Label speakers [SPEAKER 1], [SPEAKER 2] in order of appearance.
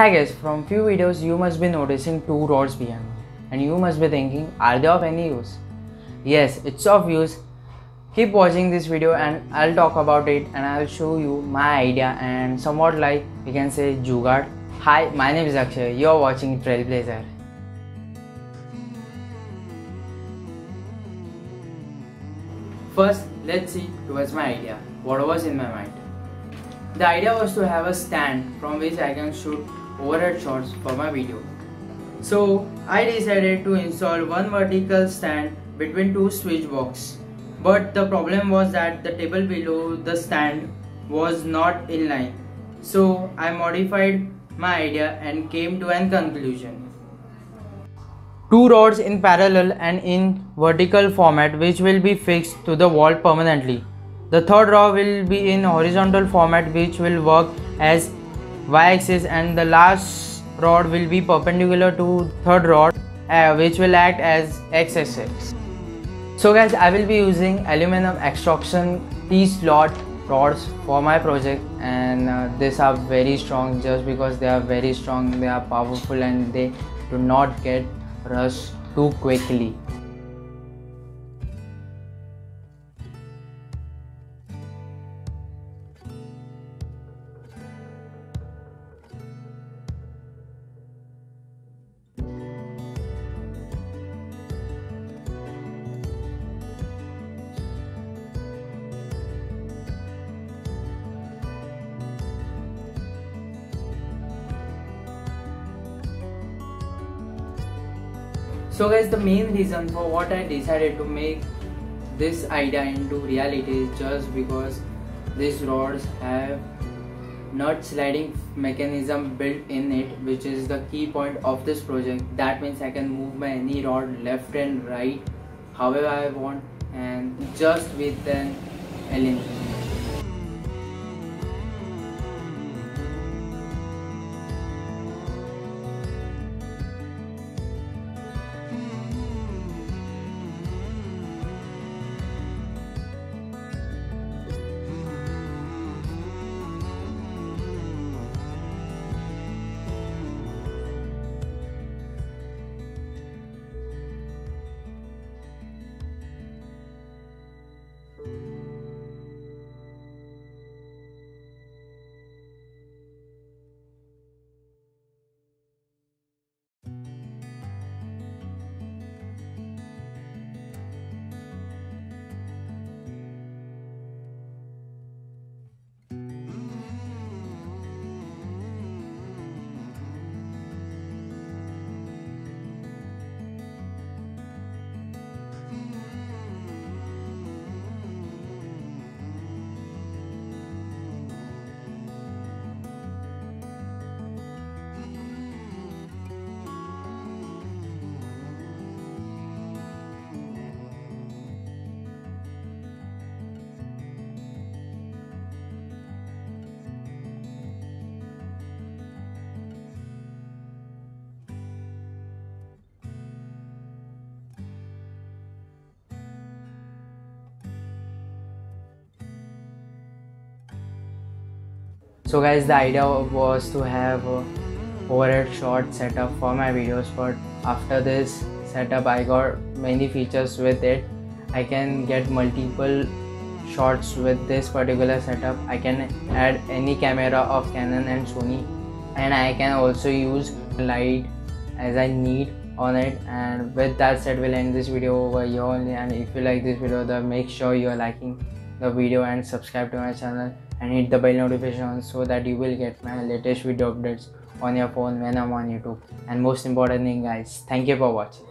[SPEAKER 1] Hi guys, from few videos you must be noticing two rods behind me and you must be thinking are they of any use? Yes, it's of use. Keep watching this video and I'll talk about it and I'll show you my idea and somewhat like you can say Jugaad. Hi, my name is Akshay. You're watching Trailblazer. First, let's see towards my idea. What was in my mind? The idea was to have a stand from which I can shoot overhead shots for my video. So I decided to install one vertical stand between two switch boxes. But the problem was that the table below the stand was not in line. So I modified my idea and came to an conclusion. Two rods in parallel and in vertical format which will be fixed to the wall permanently. The third rod will be in horizontal format which will work as y-axis and the last rod will be perpendicular to third rod uh, which will act as x-axis. So guys I will be using aluminum extrusion T-slot rods for my project and uh, these are very strong just because they are very strong they are powerful and they do not get rust too quickly. So guys the main reason for what I decided to make this idea into reality is just because these rods have nut sliding mechanism built in it which is the key point of this project that means I can move my any rod left and right however I want and just with an element. So guys the idea was to have a overhead shot setup for my videos but after this setup i got many features with it. I can get multiple shots with this particular setup. I can add any camera of canon and sony and i can also use light as i need on it. And with that said we'll end this video over here only. And if you like this video then make sure you are liking the video and subscribe to my channel and hit the bell notification so that you will get my latest video updates on your phone when I'm on YouTube. And most important thing guys, thank you for watching.